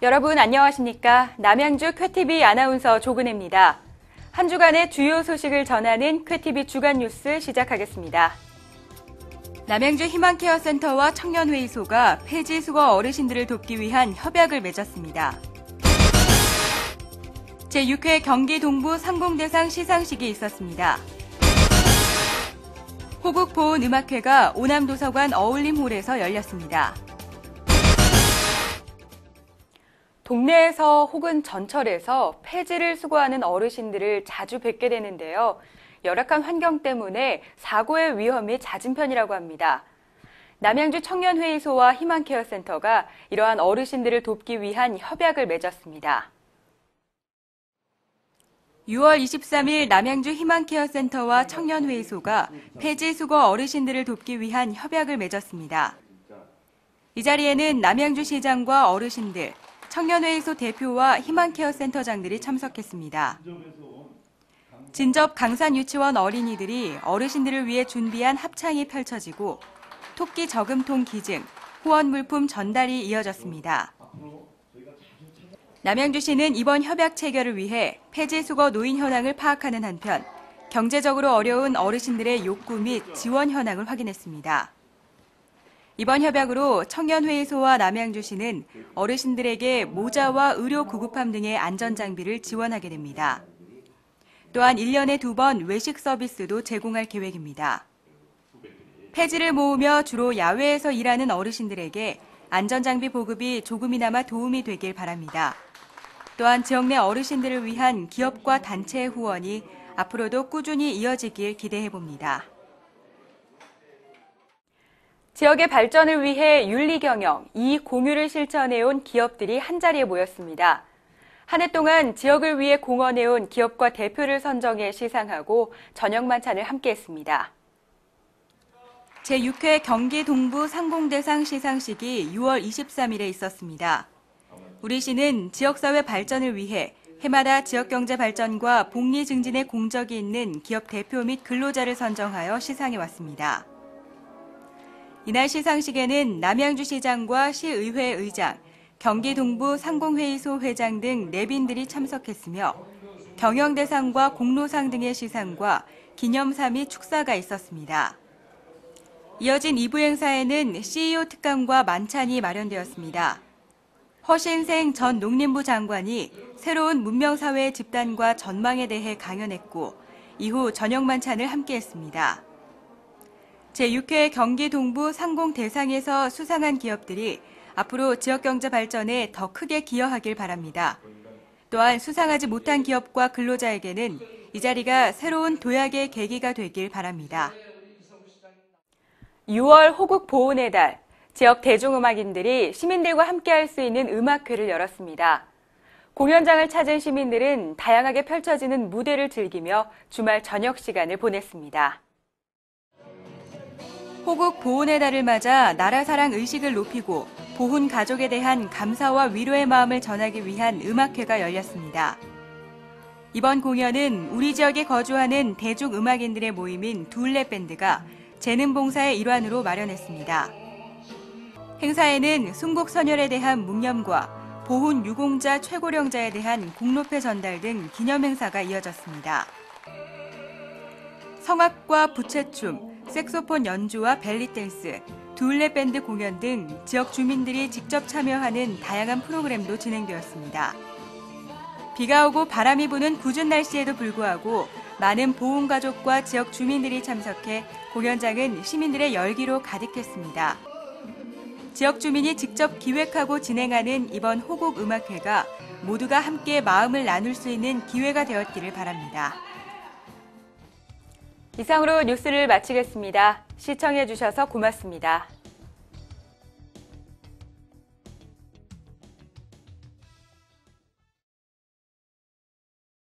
여러분 안녕하십니까? 남양주 쾌TV 아나운서 조근혜입니다. 한 주간의 주요 소식을 전하는 쾌TV 주간 뉴스 시작하겠습니다. 남양주 희망케어센터와 청년회의소가 폐지 수거 어르신들을 돕기 위한 협약을 맺었습니다. 제6회 경기 동부 상공대상 시상식이 있었습니다. 호국보훈음악회가 오남도서관 어울림홀에서 열렸습니다. 동네에서 혹은 전철에서 폐지를 수거하는 어르신들을 자주 뵙게 되는데요. 열악한 환경 때문에 사고의 위험이 잦은 편이라고 합니다. 남양주 청년회의소와 희망케어센터가 이러한 어르신들을 돕기 위한 협약을 맺었습니다. 6월 23일 남양주 희망케어센터와 청년회의소가 폐지 수거 어르신들을 돕기 위한 협약을 맺었습니다. 이 자리에는 남양주시장과 어르신들, 청년회의소 대표와 희망케어센터장들이 참석했습니다. 진접 강산 유치원 어린이들이 어르신들을 위해 준비한 합창이 펼쳐지고 토끼 저금통 기증, 후원 물품 전달이 이어졌습니다. 남양주시는 이번 협약 체결을 위해 폐지 수거 노인 현황을 파악하는 한편 경제적으로 어려운 어르신들의 욕구 및 지원 현황을 확인했습니다. 이번 협약으로 청년회의소와 남양주시는 어르신들에게 모자와 의료 구급함 등의 안전장비를 지원하게 됩니다. 또한 1년에 두 번 외식 서비스도 제공할 계획입니다. 폐지를 모으며 주로 야외에서 일하는 어르신들에게 안전장비 보급이 조금이나마 도움이 되길 바랍니다. 또한 지역 내 어르신들을 위한 기업과 단체의 후원이 앞으로도 꾸준히 이어지길 기대해 봅니다. 지역의 발전을 위해 윤리 경영, 이익 공유를 실천해온 기업들이 한자리에 모였습니다. 한 해 동안 지역을 위해 공헌해온 기업과 대표를 선정해 시상하고 저녁 만찬을 함께했습니다. 제6회 경기 동부 상공대상 시상식이 6월 23일에 있었습니다. 우리 시는 지역사회 발전을 위해 해마다 지역경제 발전과 복리 증진에 공적이 있는 기업 대표 및 근로자를 선정하여 시상해 왔습니다. 이날 시상식에는 남양주 시장과 시의회 의장, 경기 동부 상공회의소 회장 등 내빈들이 참석했으며 경영대상과 공로상 등의 시상과 기념사 및 축사가 있었습니다. 이어진 2부 행사에는 CEO 특강과 만찬이 마련되었습니다. 허신생 전 농림부 장관이 새로운 문명사회 집단과 전망에 대해 강연했고 이후 저녁 만찬을 함께했습니다. 제6회 경기 동부 상공 대상에서 수상한 기업들이 앞으로 지역 경제 발전에 더 크게 기여하길 바랍니다. 또한 수상하지 못한 기업과 근로자에게는 이 자리가 새로운 도약의 계기가 되길 바랍니다. 6월 호국 보훈의 달, 지역 대중음악인들이 시민들과 함께할 수 있는 음악회를 열었습니다. 공연장을 찾은 시민들은 다양하게 펼쳐지는 무대를 즐기며 주말 저녁 시간을 보냈습니다. 호국 보훈의 달을 맞아 나라 사랑 의식을 높이고 보훈 가족에 대한 감사와 위로의 마음을 전하기 위한 음악회가 열렸습니다. 이번 공연은 우리 지역에 거주하는 대중 음악인들의 모임인 둘레 밴드가 재능 봉사의 일환으로 마련했습니다. 행사에는 순국 선열에 대한 묵념과 보훈 유공자 최고령자에 대한 공로패 전달 등 기념 행사가 이어졌습니다. 성악과 부채춤, 색소폰 연주와 벨리댄스, 둘레 밴드 공연 등 지역 주민들이 직접 참여하는 다양한 프로그램도 진행되었습니다. 비가 오고 바람이 부는 궂은 날씨에도 불구하고 많은 보훈 가족과 지역 주민들이 참석해 공연장은 시민들의 열기로 가득했습니다. 지역 주민이 직접 기획하고 진행하는 이번 호곡 음악회가 모두가 함께 마음을 나눌 수 있는 기회가 되었기를 바랍니다. 이상으로 뉴스를 마치겠습니다. 시청해주셔서 고맙습니다.